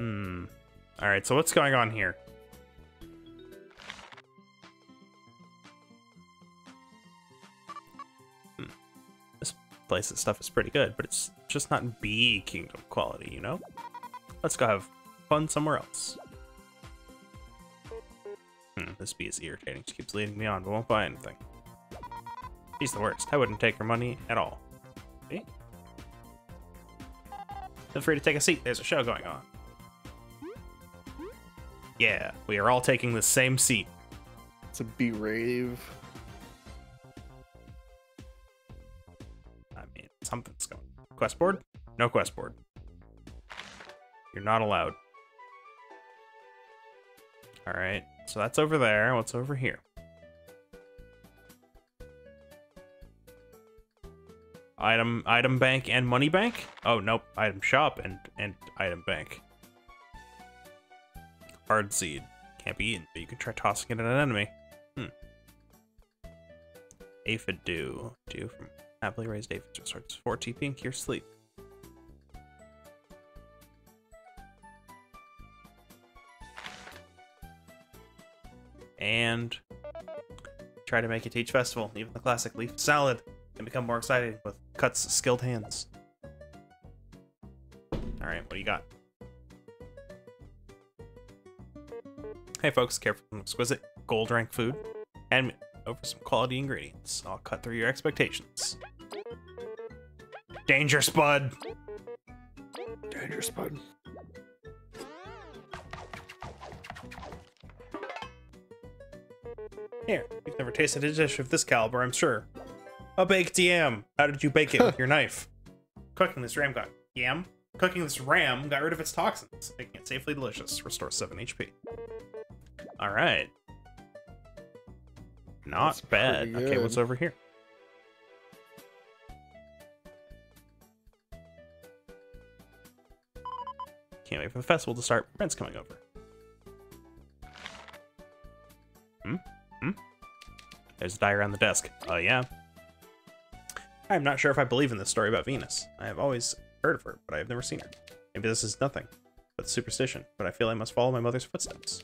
Hmm. Alright, so what's going on here? Hmm. This place's stuff is pretty good, but it's just not Bee Kingdom quality, you know? Let's go have fun somewhere else. Hmm, this bee is irritating. She keeps leading me on, but won't buy anything. She's the worst. I wouldn't take her money at all. See? Feel free to take a seat. There's a show going on. Yeah, we are all taking the same seat. It's a bee rave. I mean, something's going. Quest board? No quest board. You're not allowed. All right, so that's over there. What's over here? Item, item bank, and money bank. Oh nope, item shop and and item bank. Hard seed can't be eaten, but you can try tossing it at an enemy. Hmm. Aphid dew, dew from happily raised aphids restores 4 TP and cure sleep. and try to make it to each festival. Even the classic leaf salad can become more exciting with Cut's skilled hands. Alright, what do you got? Hey folks, care for some exquisite gold rank food? And over some quality ingredients. I'll cut through your expectations. Danger Spud! Danger Spud. Here, you've never tasted a dish of this caliber, I'm sure. A baked yam. How did you bake it with your knife? Cooking this ram got yam. Cooking this ram got rid of its toxins, making it safely delicious. Restore 7 HP. All right. Not That's bad. Okay, what's over here? Can't wait for the festival to start. Friends coming over. Hmm? Hmm? There's a diary on the desk. Oh, yeah. I'm not sure if I believe in this story about Venus. I have always heard of her, but I have never seen her. Maybe this is nothing but superstition, but I feel I must follow my mother's footsteps.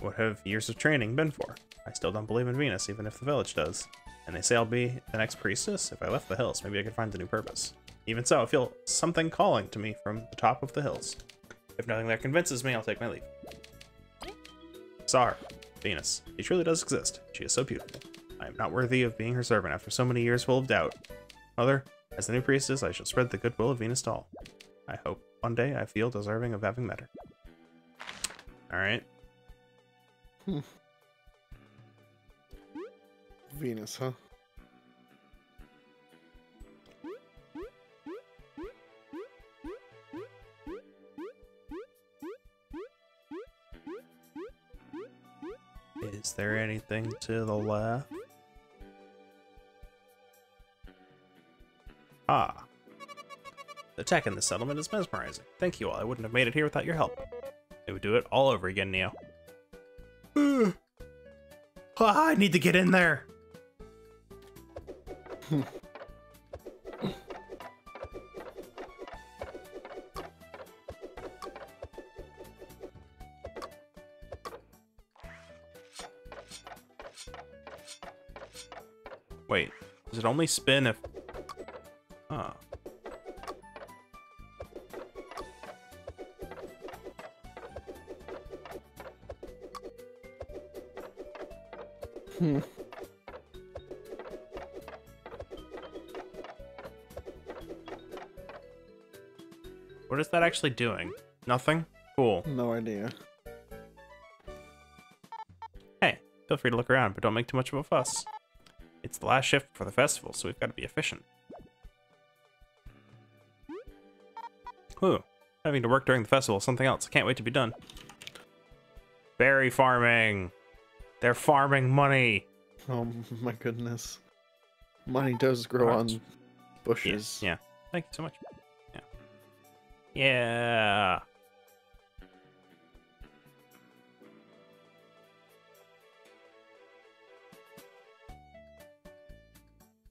What have years of training been for? I still don't believe in Venus, even if the village does. And they say I'll be the next priestess? If I left the hills, maybe I could find a new purpose. Even so, I feel something calling to me from the top of the hills. If nothing there convinces me, I'll take my leave. Saw her. Venus. She truly does exist. She is so beautiful. I am not worthy of being her servant after so many years full of doubt. Mother, as the new priestess, I shall spread the goodwill of Venus to all. I hope one day I feel deserving of having met her. Alright. Venus, huh? Is there anything to the left? Ah. The tech in the settlement is mesmerizing. Thank you all. I wouldn't have made it here without your help. It would do it all over again, Neo. Ah, I need to get in there. Wait, does it only spin if... What is that actually doing? Nothing? Cool. No idea. Hey, feel free to look around, but don't make too much of a fuss. It's the last shift for the festival, so we've got to be efficient. Whew. Having to work during the festival is something else. I can't wait to be done. Berry farming! They're farming money! Oh my goodness. Money does grow Right. on bushes. Yeah. Thank you so much. Yeah.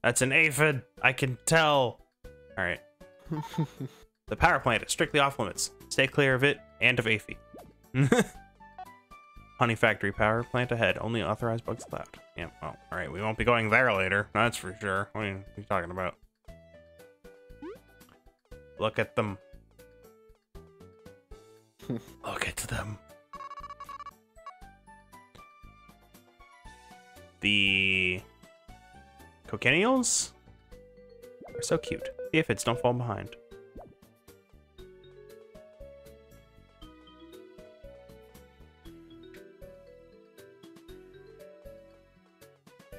That's an aphid. I can tell. All right. The power plant is strictly off limits. Stay clear of it and of aphid. Honey Factory power plant ahead. Only authorized bugs allowed. Yeah, well, alright, we won't be going there later. That's for sure. What are you, what are you talking about? Look at them. Look to them. The cochineals are so cute. The aphids don't fall behind.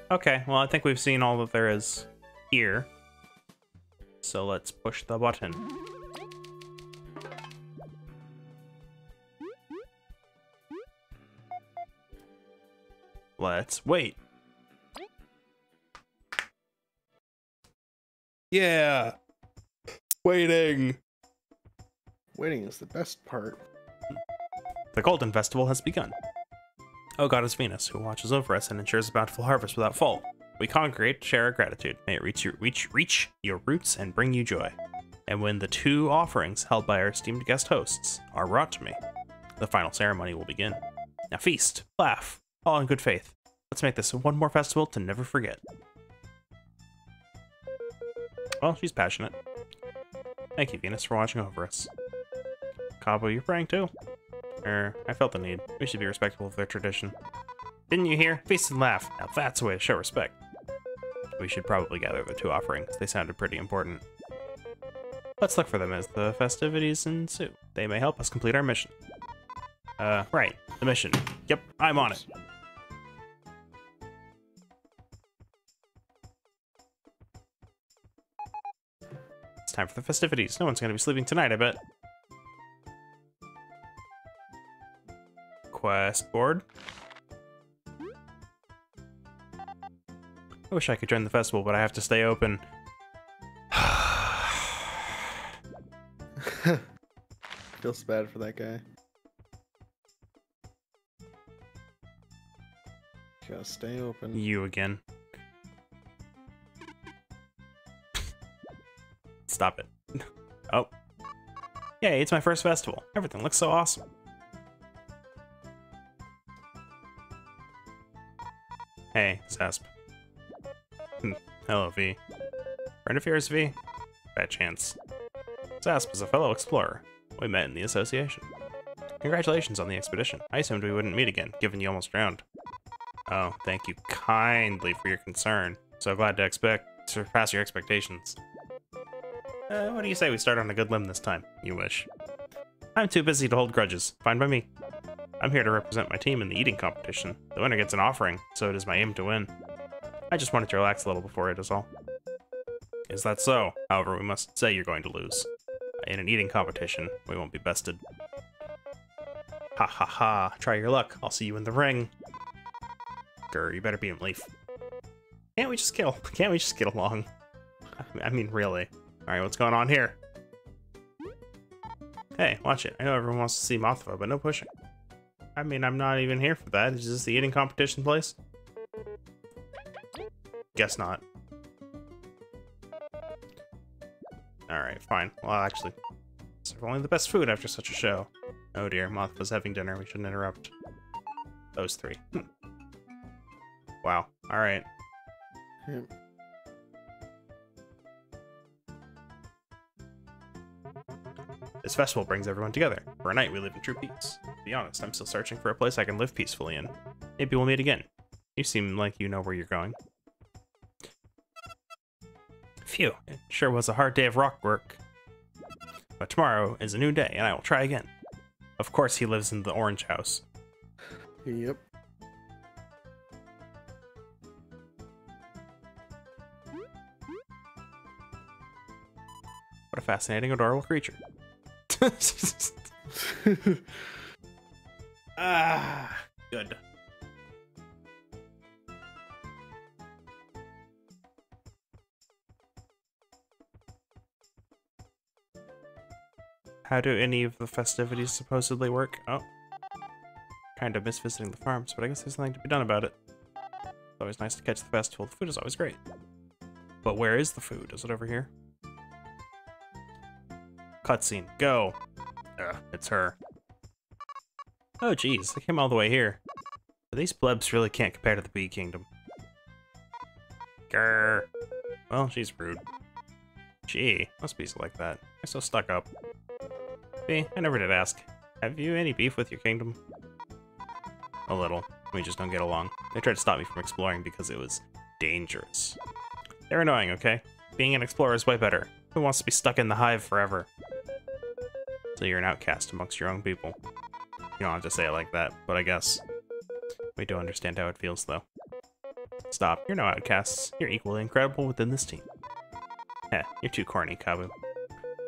Okay, well, I think we've seen all that there is here. So let's push the button. Let's wait. Yeah. Waiting. Waiting is the best part. The Golden Festival has begun. Oh o Goddess Venus, who watches over us and ensures a bountiful harvest without fault. We congregate to share our gratitude. May it reach your, reach, reach your roots and bring you joy. And when the two offerings held by our esteemed guest hosts are brought to me, the final ceremony will begin. Now feast, laugh, all in good faith. Let's make this one more festival to never forget. Well, she's passionate. Thank you, Venus, for watching over us. Kabbu, you're praying too? Er, I felt the need. We should be respectful of their tradition. Didn't you hear? Feast and laugh. Now that's a way to show respect. We should probably gather the two offerings. They sounded pretty important. Let's look for them as the festivities ensue. They may help us complete our mission. Uh, right. The mission. Yep, I'm on it. It's time for the festivities. No one's gonna be sleeping tonight, I bet. Quest board. I wish I could join the festival, but I have to stay open. Feels bad for that guy. Gotta stay open. you again. Stop it. oh. Yay, it's my first festival. Everything looks so awesome. Hey, Zasp. Hmm, Hello, Vi. Friend of yours, Vi? Bad chance. Zasp is a fellow explorer. We met in the association. Congratulations on the expedition. I assumed we wouldn't meet again, given you almost drowned. Oh, thank you kindly for your concern. So glad to expect surpass your expectations. Uh, what do you say we start on a good limb this time? You wish. I'm too busy to hold grudges. Fine by me. I'm here to represent my team in the eating competition. The winner gets an offering, so it is my aim to win. I just wanted to relax a little before it is all. Is that so? However, we must say you're going to lose. In an eating competition, we won't be bested. Ha ha ha, try your luck. I'll see you in the ring. Grr, you better beat him, Leif. Can't we just get, can't we just get along? I mean, really. Alright, what's going on here? Hey, watch it. I know everyone wants to see Mothra, but no pushing. I mean, I'm not even here for that. Is this the eating competition place? Guess not. Alright, fine. Well, actually, serve only the best food after such a show. Oh dear, Mothra's having dinner. We shouldn't interrupt. Those three. Hmm. Wow. Alright. This festival brings everyone together. For a night, we live in true peace. To be honest, I'm still searching for a place I can live peacefully in. Maybe we'll meet again. You seem like you know where you're going. Phew, it sure was a hard day of rock work. But tomorrow is a new day, and I will try again. Of course, he lives in the orange house. Yep. What a fascinating, adorable creature. Ah, good. How do any of the festivities supposedly work? Oh. Kind of miss visiting the farms, but I guess there's nothing to be done about it. It's always nice to catch the festival. The food is always great. But where is the food? Is it over here? Cutscene. Go. Ugh, it's her. Oh, geez, I came all the way here. These plebs really can't compare to the Bee Kingdom. Grr. Well, she's rude. Gee, must be like that. You're so stuck up. Bee, I never did ask. Have you any beef with your kingdom? A little. We just don't get along. They tried to stop me from exploring because it was dangerous. They're annoying, okay? Being an explorer is way better. Who wants to be stuck in the hive forever? So you're an outcast amongst your own people. You don't have to say it like that, but I guess. We do understand how it feels, though. Stop. You're no outcasts. You're equally incredible within this team. Heh, you're too corny, Kabbu.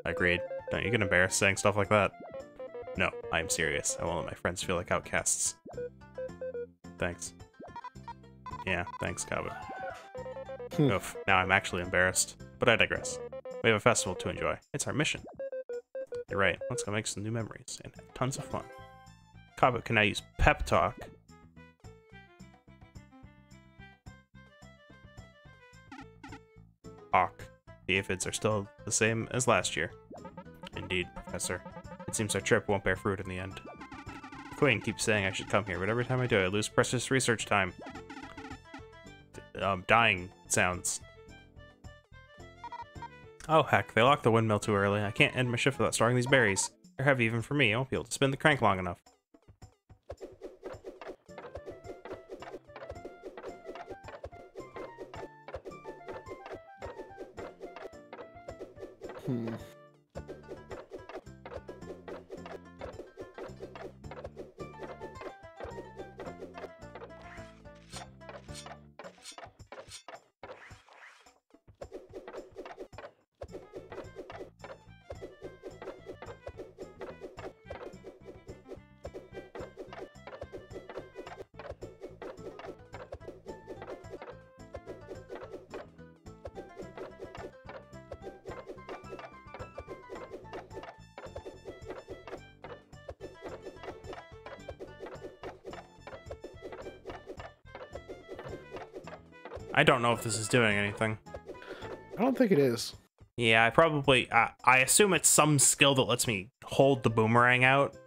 Agreed. Don't you get embarrassed saying stuff like that? No, I'm serious. I won't let my friends feel like outcasts. Thanks. Yeah, thanks, Kabbu. Hmm. Oof, now I'm actually embarrassed. But I digress. We have a festival to enjoy. It's our mission. You're right. Let's go make some new memories and have tons of fun. Kabbu can now use pep talk. Hawk. The aphids are still the same as last year. Indeed, Professor. It seems our trip won't bear fruit in the end. The Queen keeps saying I should come here, but every time I do, I lose precious research time. Um, dying sounds. Oh heck, they locked the windmill too early. I can't end my shift without storing these berries. They're heavy even for me. I won't be able to spin the crank long enough. I don't know if this is doing anything. I don't think it is. Yeah, I probably. I I assume it's some skill that lets me hold the boomerang out.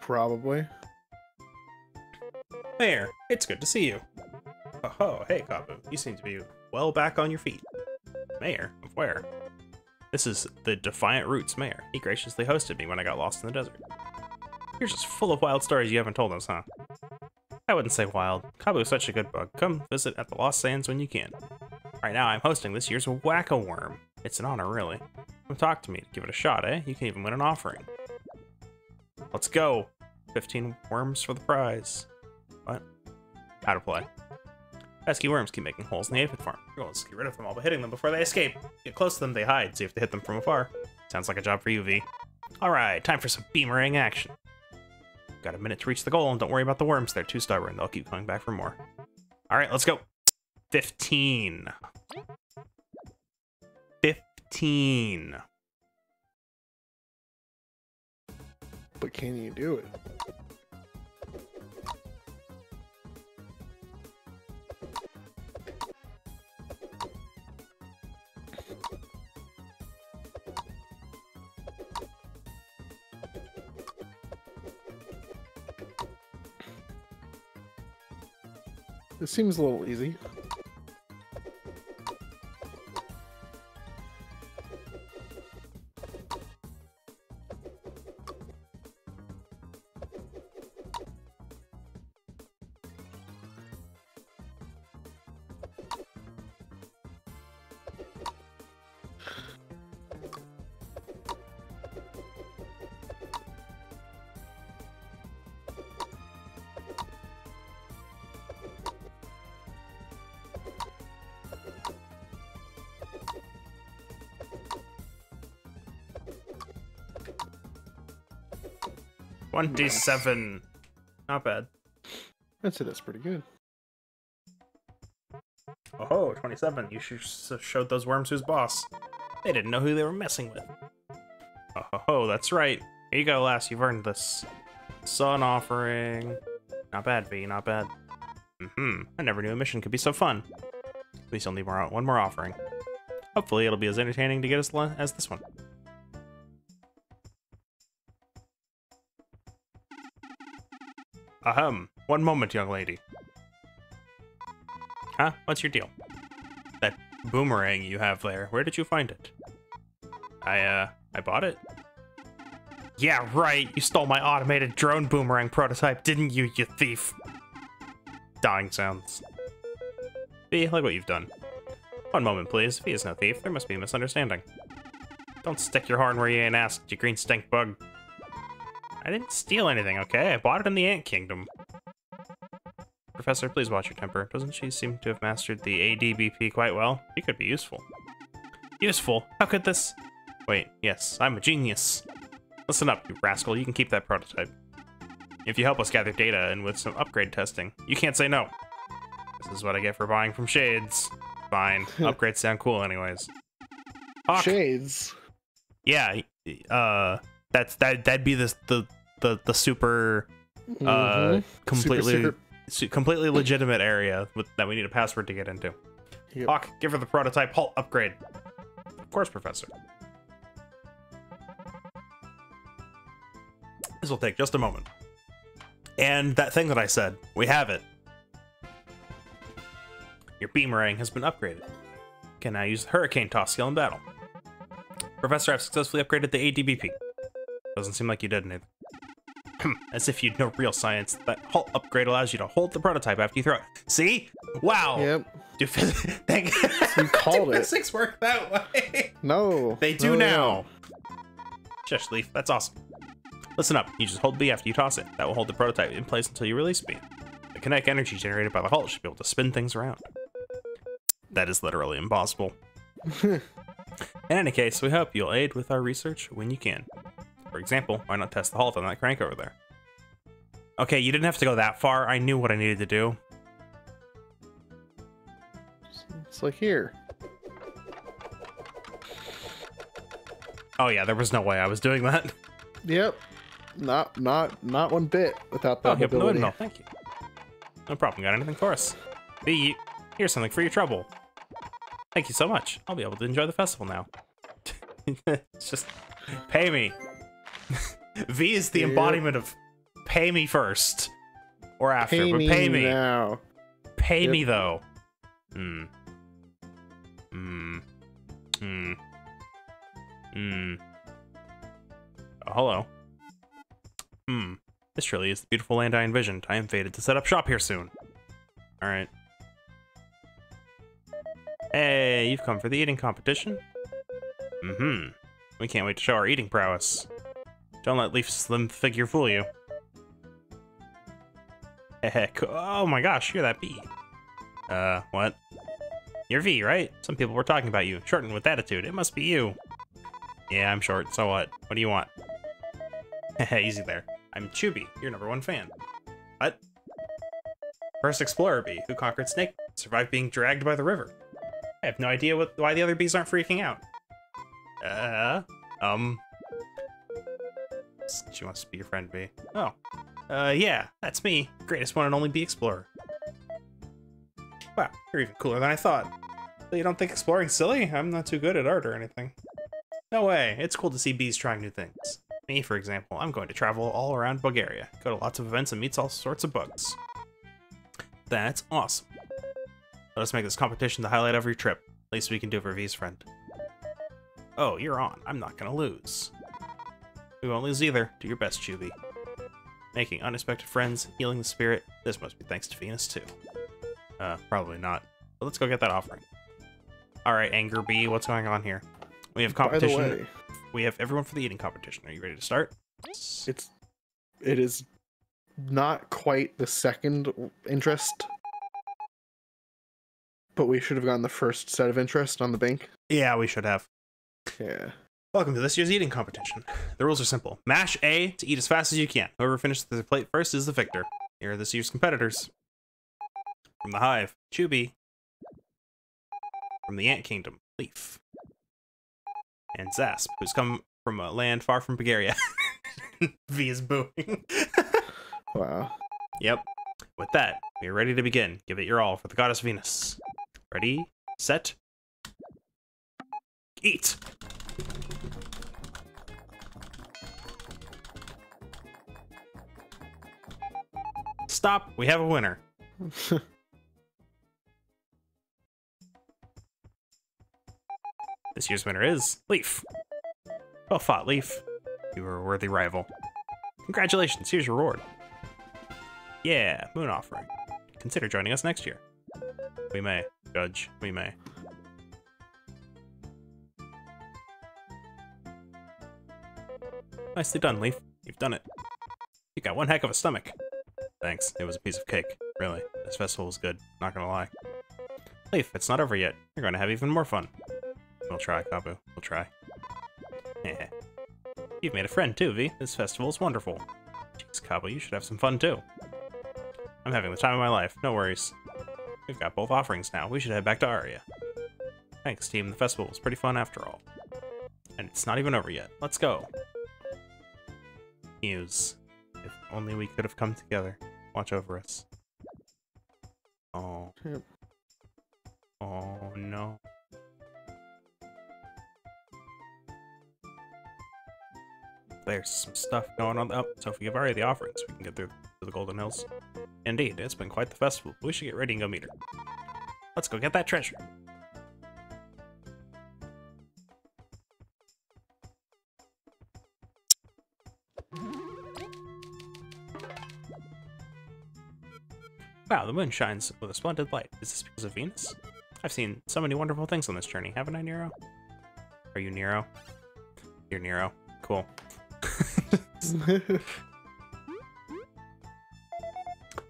Probably. There, it's good to see you. Oh, hey, Kabbu. You seem to be well back on your feet. Mayor? Of where? This is the Defiant Roots Mayor. He graciously hosted me when I got lost in the desert. You're just full of wild stories you haven't told us, huh? I wouldn't say wild. Kabbu is such a good bug. Come visit at the Lost Sands when you can. Right now, I'm hosting this year's Whack-A-Worm. It's an honor, really. Come talk to me. Give it a shot, eh? You can even win an offering. Let's go! 15 worms for the prize. What? How to play. Pesky worms keep making holes in the aphid farm. You're going to get rid of them all by hitting them before they escape. Get close to them, they hide, so you have to hit them from afar. Sounds like a job for you, Vi. Alright, time for some beemerang action. Got a minute to reach the goal, and don't worry about the worms. They're too stubborn. They'll keep coming back for more. Alright, let's go. 15. 15. But can you do it? Seems a little easy. Twenty-seven. Not bad. I'd say that's pretty good. Oh, 27. You should showed those worms who's boss. They didn't know who they were messing with. Oh, ho, that's right. Here you go, lass. You've earned this. Sun offering. Not bad, Vi. Not bad. Mm-hmm. I never knew a mission could be so fun. At least you'll need more, one more offering. Hopefully, it'll be as entertaining to get as, as this one. Ahem. One moment, young lady. Huh? What's your deal? That boomerang you have there, where did you find it? I, uh, I bought it. Yeah, right. You stole my automated drone boomerang prototype, didn't you, you thief? Dying sounds. Vi, look what you've done. One moment, please. Vi is no thief. There must be a misunderstanding. Don't stick your horn where you ain't asked, you green stink bug. I didn't steal anything, okay? I bought it in the Ant Kingdom. Professor, please watch your temper. Doesn't she seem to have mastered the ADBP quite well? She could be useful. Useful? How could this... Wait, yes, I'm a genius. Listen up, you rascal. You can keep that prototype. If you help us gather data and with some upgrade testing, you can't say no. This is what I get for buying from Shades. Fine. Upgrades sound cool anyways. Hawk. Shades. Yeah, uh that's that that'd be the the the, the super uh Mhm. completely Super, su- completely legitimate area with, that we need a password to get into. Yep. Hawk, give her the prototype halt upgrade. Of course, Professor. This will take just a moment. And that thing that I said, we have it. Your beemerang has been upgraded. Can now use the Hurricane Toss skill in battle. Professor, I've successfully upgraded the ADBP. Doesn't seem like you did anything. As if you'd know real science, that halt upgrade allows you to hold the prototype after you throw it. See? Wow. Yep. Do Thank You called it. Physics work that way. No. They do oh, No, now. Shush, Leif. That's awesome. Listen up. You just hold B after you toss it. That will hold the prototype in place until you release B. The kinetic energy generated by the halt should be able to spin things around. That is literally impossible. In any case, we hope you'll aid with our research when you can. For example, why not test the halt on that crank over there? Okay, you didn't have to go that far. I knew what I needed to do. It's like here. Oh yeah, there was no way I was doing that. Yep. Not not not one bit without Oh, that no ability. windmill. Thank you. No problem. Got anything for us? B, here's something for your trouble. Thank you so much. I'll be able to enjoy the festival now. it's just pay me. Vi is the embodiment of pay me first or after, Pay but me, pay me. now. Pay Yep. me though. Hmm. Hmm. Hmm. Hmm. Oh, hello. Hmm. This truly is the beautiful land I envisioned. I am fated to set up shop here soon. Alright. Hey, you've come for the eating competition? Mm-hmm. We can't wait to show our eating prowess. Don't let Leif's slim figure fool you. Heck, oh my gosh, you're that bee. Uh, what? You're Vi, right? Some people were talking about you. Shortened with attitude. It must be you. Yeah, I'm short. So what? What do you want? Easy there. I'm Chubee, your number one fan. What? First explorer bee who conquered Snake survived being dragged by the river. I have no idea what why the other bees aren't freaking out. Uh, um. She wants to be your friend, bee. Oh. Uh, yeah, that's me. Greatest one and only bee explorer. Wow, you're even cooler than I thought. So you don't think exploring's silly? I'm not too good at art or anything. No way, it's cool to see bees trying new things. Me, for example, I'm going to travel all around Bugaria, go to lots of events and meet all sorts of bugs. That's awesome. Let us make this competition the highlight of your trip. Least we can do for Vi's friend. Oh, you're on. I'm not gonna lose. We won't lose either. Do your best, Chubee. Making unexpected friends, healing the spirit. This must be thanks to Venus, too. Uh, probably not. But let's go get that offering. Alright, Anger Bee, what's going on here? We have competition. We have everyone for the eating competition. Are you ready to start? it's it is not quite the second interest, but we should have gotten the first set of interest on the bank. Yeah, we should have. Yeah. Welcome to this year's eating competition. The rules are simple. Mash A to eat as fast as you can. Whoever finishes the plate first is the victor. Here are this year's competitors. From the Hive, Chubee. From the Ant Kingdom, Leif. And Zasp, who's come from a land far from Bugaria. Vi is booing. Wow. yep. With that, we are ready to begin. Give it your all for the goddess Venus. Ready, set, eat. Stop. We have a winner. This year's winner is Leif. Well fought, Leif. You were a worthy rival. Congratulations, here's your reward. Yeah, Moon Offering. Consider joining us next year. We may, Judge, we may. Nicely done, Leif. You've done it. You got one heck of a stomach. Thanks, it was a piece of cake. Really, this festival was good, not gonna lie. Leif, it's not over yet. You're gonna have even more fun. We'll try, Kabbu. We'll try. Yeah. You've made a friend too, Vi. This festival is wonderful. Jeez, Kabbu, you should have some fun too. I'm having the time of my life. No worries. We've got both offerings now. We should head back to Aria. Thanks, team. The festival was pretty fun after all. And it's not even over yet. Let's go. Muse. If only we could have come together. Watch over us. Oh. Yep. Oh no. There's some stuff going on. Oh, so if we give Aria the offerings, we can get through to the Golden Hills. Indeed, it's been quite the festival. We should get ready and go meet her. Let's go get that treasure. Wow, the moon shines with a splendid light. Is this because of Venus? I've seen so many wonderful things on this journey, haven't I, Nero? Are you Nero? You're Nero. Cool.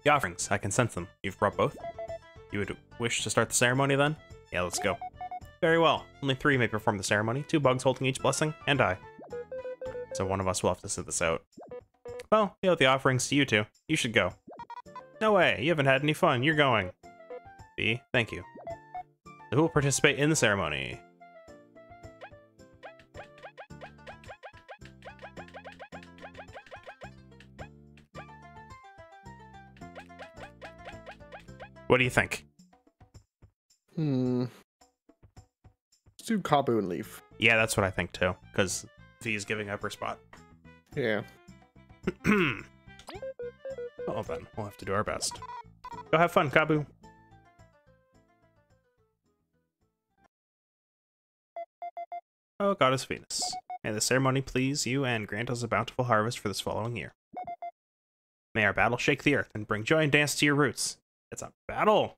The offerings, I can sense them. You've brought both? You would wish to start the ceremony then? Yeah, let's go. Very well. Only three may perform the ceremony, two bugs holding each blessing, and I. So one of us will have to sit this out. Well, you know the offerings to you two. You should go. No way, you haven't had any fun. You're going. B, thank you. So who will participate in the ceremony? What do you think? hmm. Let's do Kabbu and Leif. Yeah, that's what I think too, because Vi is giving up her spot. Yeah. well then, we'll have to do our best. Go have fun, Kabbu. Oh, Goddess Venus. May the ceremony please you and grant us a bountiful harvest for this following year. May our battle shake the earth and bring joy and dance to your roots. It's a battle!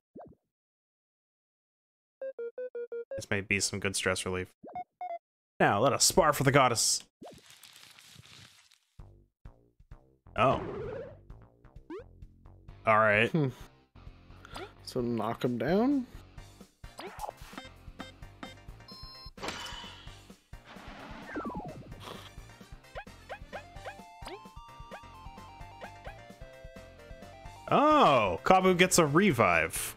This may be some good stress relief. Now, let us spar for the goddess. Oh. Alright. Hmm. So knock him down. Oh, Kabbu gets a revive.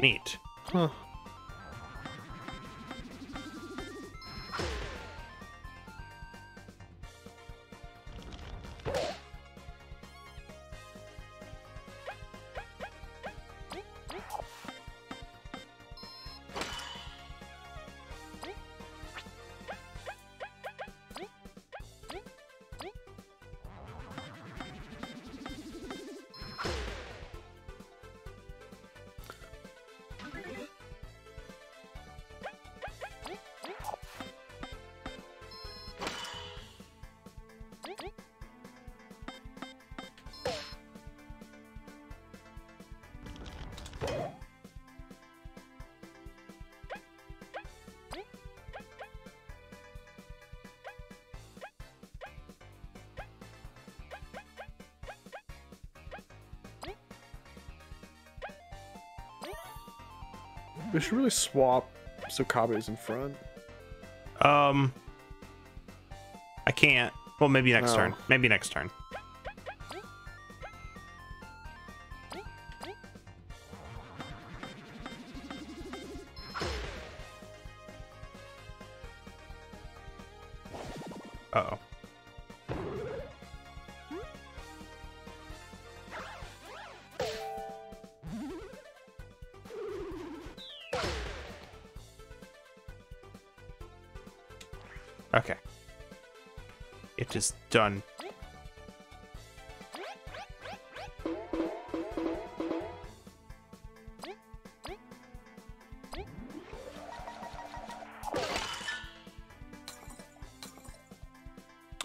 Neat. Huh. We should really swap so Kabbu's in front. Um, I can't. Well, maybe next No. turn. Maybe next turn. Done.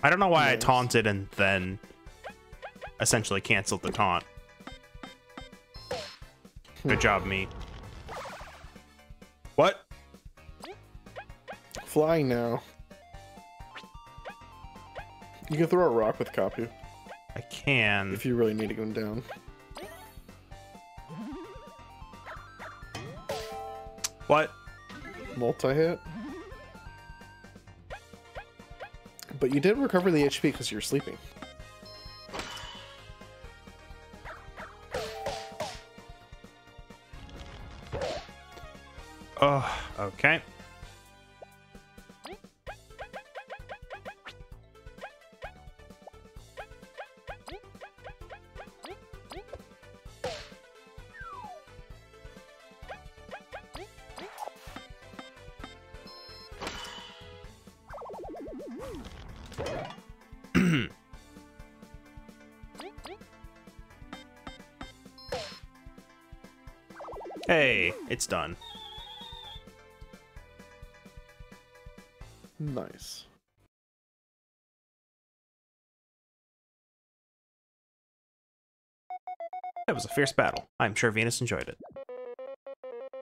I don't know why nice. I taunted and then essentially canceled the taunt. Good hmm. job, me. What? Flying now. You can throw a rock with Kabbu I can. if you really need to go down. What? Multi-hit. But you did recover the HP because you're sleeping. Done. Nice. It was a fierce battle. I'm sure Venus enjoyed it.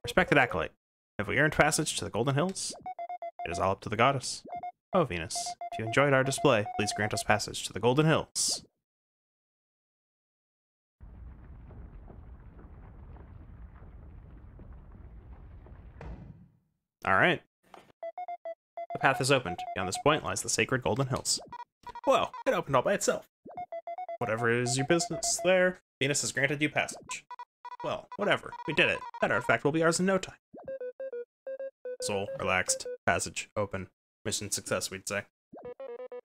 Respected acolyte, have we earned passage to the Golden Hills? It is all up to the goddess. Oh, Venus, if you enjoyed our display, please grant us passage to the Golden Hills. Alright. The path is opened. Beyond this point lies the sacred Golden Hills. Whoa, it opened all by itself. Whatever is your business there, Venus has granted you passage. Well, whatever. We did it. That artifact will be ours in no time. Soul, relaxed. Passage, open. Mission success, we'd say.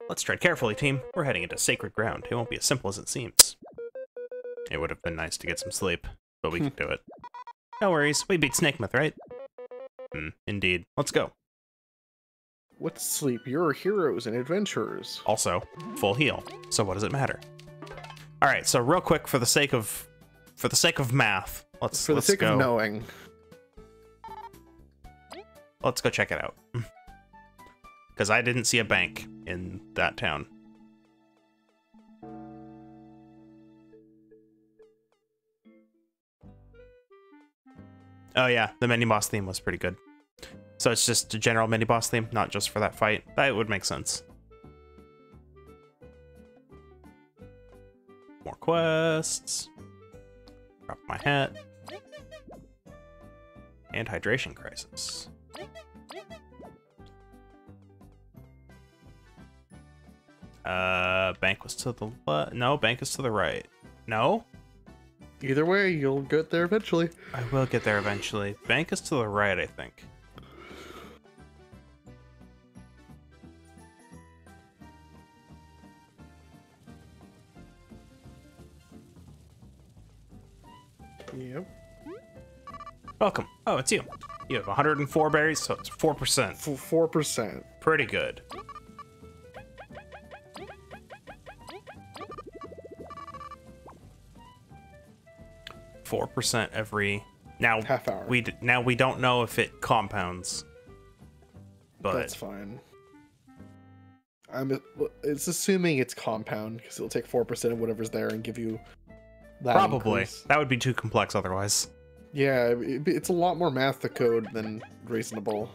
Let's tread carefully, team. We're heading into sacred ground. It won't be as simple as it seems. It would have been nice to get some sleep, but we can do it. No worries. We beat Snake Snakemouth, right? Hmm, indeed. Let's go. What's sleep? You're heroes and adventurers. Also, full heal. So what does it matter? All right. So real quick, for the sake of, for the sake of math, let's For the let's sake go. of knowing. Let's go check it out. Because I didn't see a bank in that town. Oh yeah, the mini boss theme was pretty good. So it's just a general mini boss theme, not just for that fight. That would make sense. More quests. Drop my hat. And hydration crisis. Uh, bank was to the left. No, bank is to the right. No, Either way, you'll get there eventually. I will get there eventually. Bank is to the right, I think. Yep. Welcome. Oh, it's you. You have 104 berries, so it's 4%. Four percent. Pretty good. Four percent every now. Half hour. We d- now we don't know if it compounds, but That's fine. I'm. It's assuming it's compound because it'll take four percent of whatever's there and give you that. probably increase. that would be too complex otherwise. Yeah, it- it's a lot more math to code than reasonable.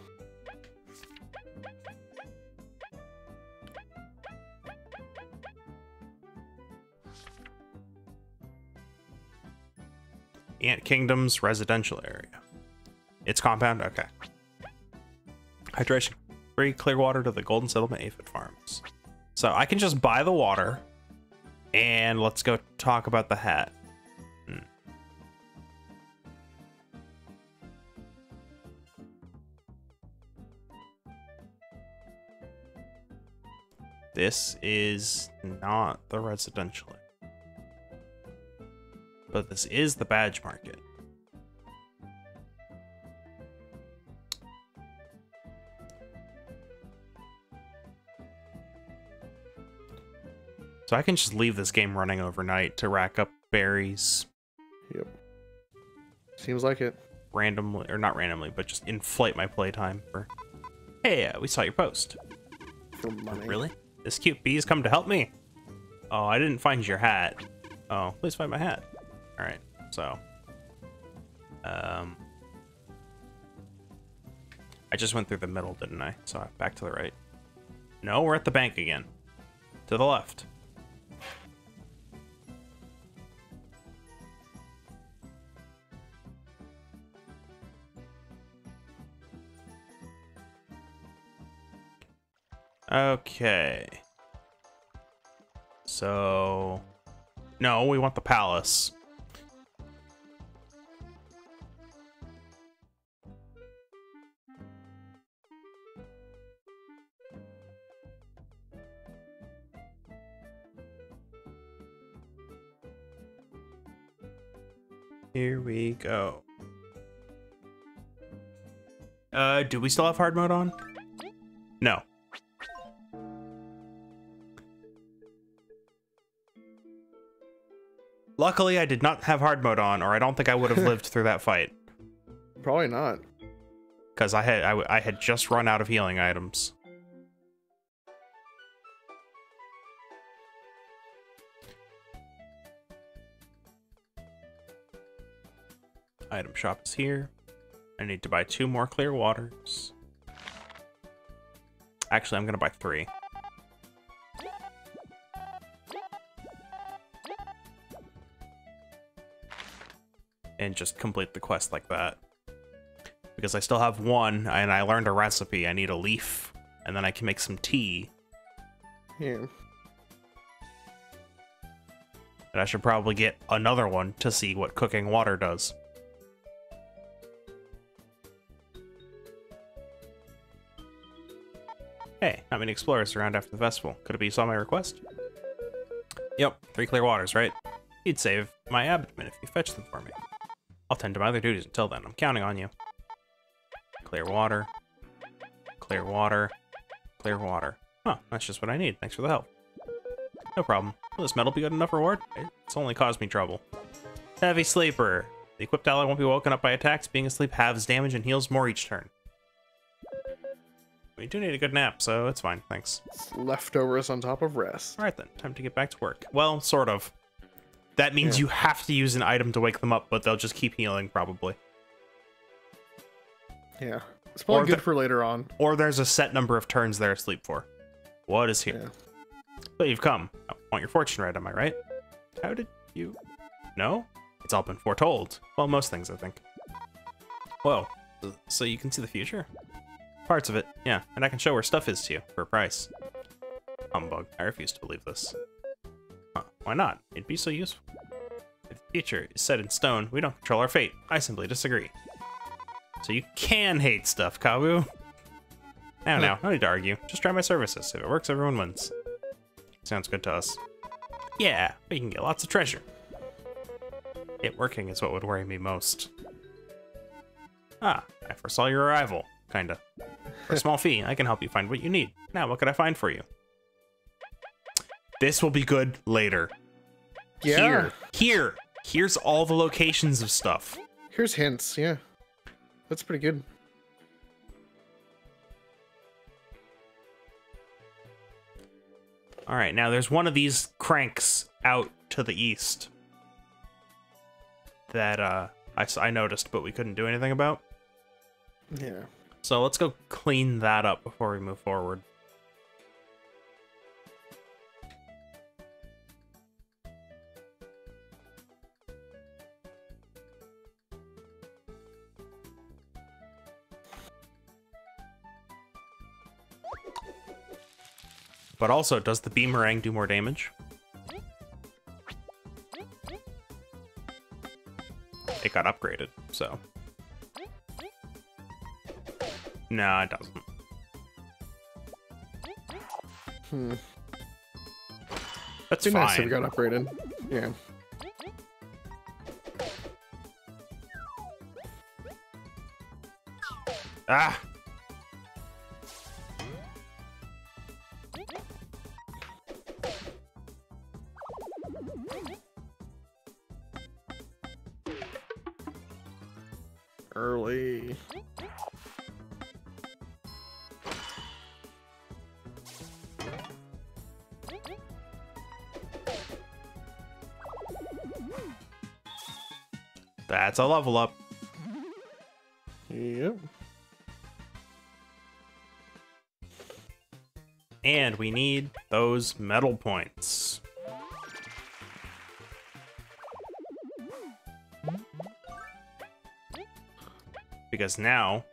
Ant Kingdom's residential area. It's compound? Okay. Hydration. Free clear water to the Golden Settlement Aphid Farms. So I can just buy the water, and let's go talk about the hat. Hmm. This is not the residential. But this is the badge market. So I can just leave this game running overnight to rack up berries Yep. Seems like it. randomly, or not randomly, but just inflate my playtime for. Hey, uh, we saw your post. For money. Really? This cute bee's come to help me. Oh, I didn't find your hat. Oh, please find my hat. All right, so. Um. I just went through the middle, didn't I? So back to the right. No, we're at the bank again. To the left. Okay. So... No, we want the palace. Here we go. Uh, do we still have hard mode on? No. Luckily, I did not have hard mode on, or I don't think I would have lived through that fight. Probably not. Because I had I, I had just run out of healing items. Item shop is here. I need to buy two more clear waters. Actually, I'm gonna buy three. And just complete the quest like that. Because I still have one, and I learned a recipe. I need a leaf, and then I can make some tea. Yeah. And I should probably get another one to see what cooking water does. Hey, not many explorers around after the festival. Could it be you saw my request? Yep, three clear waters, right? You'd save my abdomen if you fetch them for me. I'll tend to my other duties until then. I'm counting on you. Clear water. Clear water. Clear water. Huh, that's just what I need. Thanks for the help. No problem. Will this medal be good enough reward? It's only caused me trouble. Heavy Sleeper. The equipped ally won't be woken up by attacks. Being asleep halves damage and heals more each turn. We do need a good nap, so it's fine. Thanks. Leftovers on top of rest. All right then, time to get back to work. Well, sort of. That means Yeah. you have to use an item to wake them up, but they'll just keep healing probably. Yeah. It's probably Or good for later on. Or there's a set number of turns they're asleep for. What is here? Yeah. So you've come. I want your fortune right, am I right? How did you... No? It's all been foretold. Well, most things, I think. Whoa. So you can see the future? Parts of it, yeah. And I can show where stuff is to you, for a price. Humbug. I refuse to believe this. Huh, why not? It'd be so useful. If the future is set in stone, we don't control our fate. I simply disagree. So you can hate stuff, Kabbu. Now, now, no need to argue. Just try my services. If it works, everyone wins. Sounds good to us. Yeah, we can get lots of treasure. It working is what would worry me most. Ah, I foresaw your arrival. Kinda. For a small fee, I can help you find what you need. Now, what could I find for you? This will be good later. Yeah. Here. Here. Here's all the locations of stuff. Here's hints. Yeah. That's pretty good. All right, now there's one of these cranks out to the east that uh, I, I noticed, but we couldn't do anything about. Yeah. So let's go clean that up before we move forward. But also, does the Beemerang do more damage? It got upgraded, so. No, it doesn't. Hmm. That's Be fine. nice if it got upgraded. Yeah. Ah! That's a level up. Yep. And we need those medal points. Because now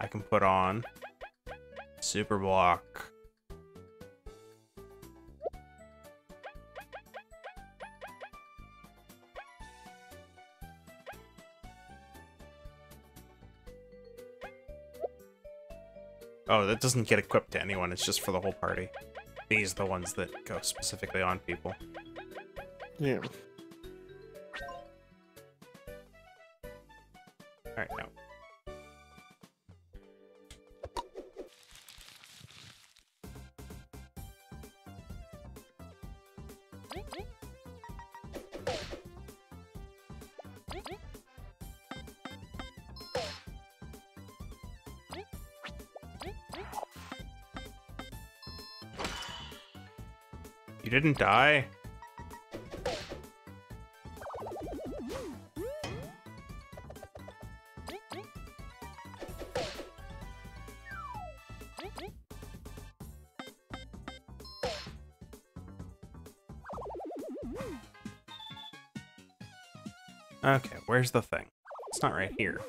I can put on super block. Oh, that doesn't get equipped to anyone, it's just for the whole party. These are the ones that go specifically on people. Yeah. You didn't die? Okay, where's the thing? It's not right here.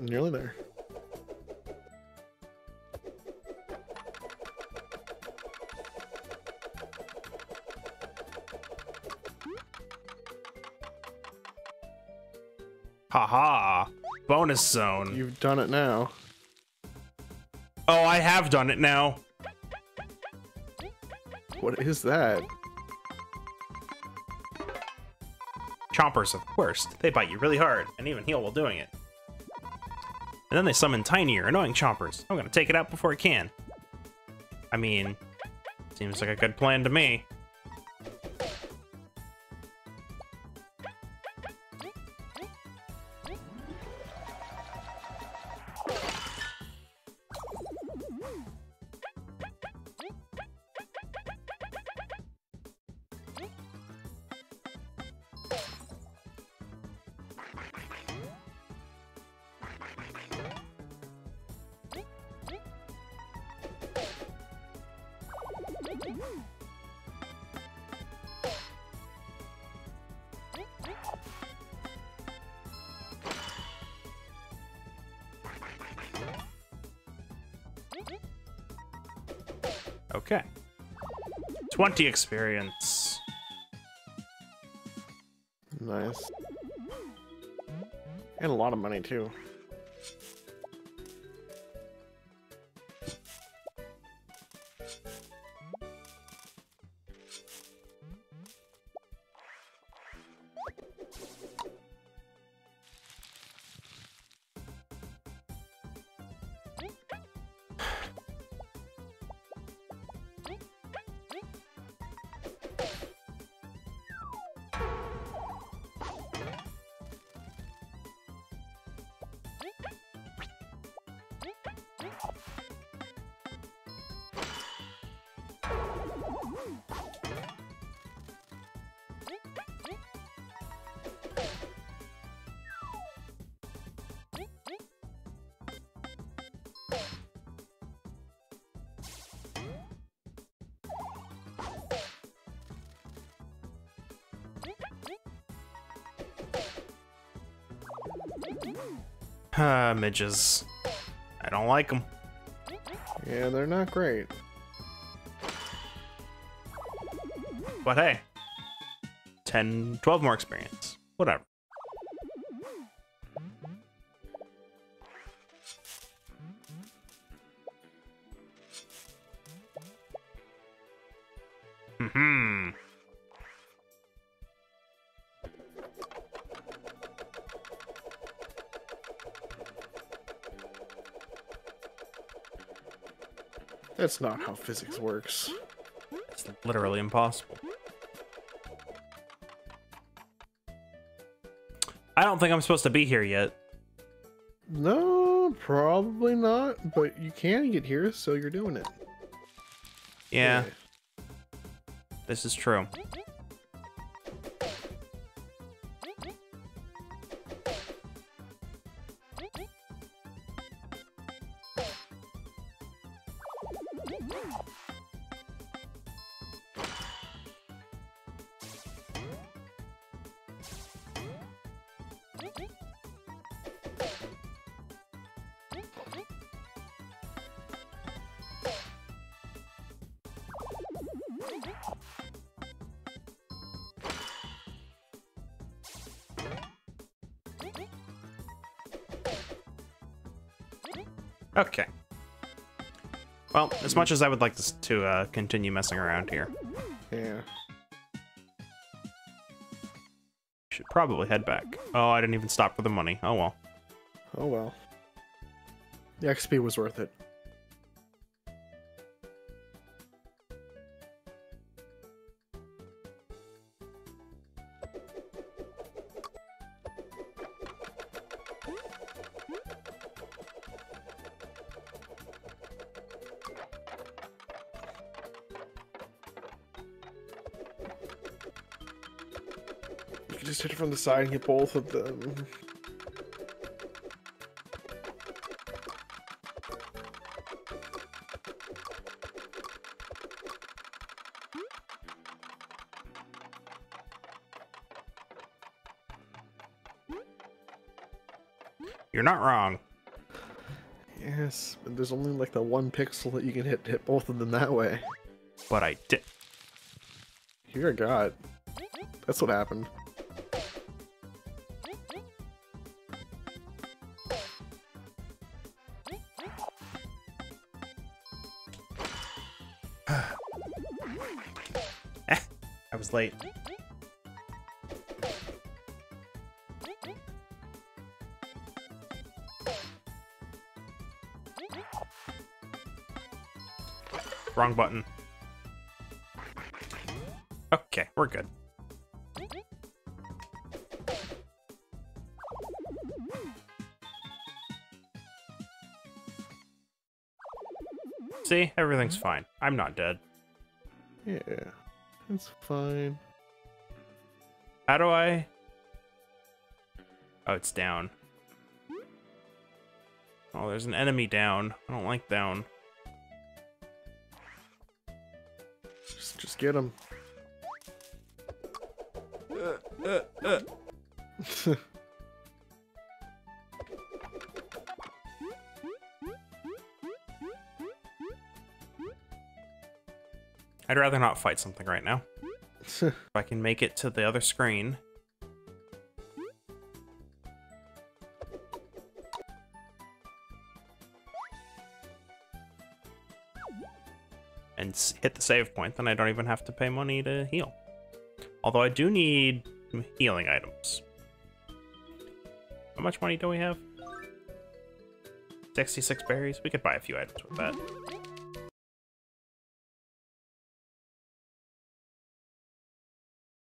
Nearly there. Haha. Bonus zone. You've done it now. Oh, I have done it now. What is that? Chompers, of course. They bite you really hard, and even heal while doing it. And then they summon tinier, annoying chompers. I'm gonna take it out before it can. I mean, seems like a good plan to me. Okay. 20 experience. Nice. And a lot of money too. images. I don't like them. Yeah, they're not great. But hey, 10, 12 more experience. Whatever. Mm hmm That's not how physics works. It's literally impossible. I don't think I'm supposed to be here yet. No, probably not. But you can get here, so you're doing it. Yeah, this is true. As much as I would like to, to uh, continue messing around here, Yeah. should probably head back. Oh, I didn't even stop for the money. Oh well. Oh well. The XP was worth it. From the side and get both of them. You're not wrong. Yes, but there's only like the one pixel that you can hit hit both of them that way. But I did. You're a god. That's what happened. Late. Wrong button. Okay, we're good. See, everything's fine. I'm not dead. Yeah, it's fine. How do I? Oh, it's down. Oh, there's an enemy down. I don't like down. Just, just get him. Uh, uh. I'd rather not fight something right now. If I can make it to the other screen. And hit the save point, then I don't even have to pay money to heal. Although I do need healing items. How much money do we have? 66 berries? We could buy a few items with that.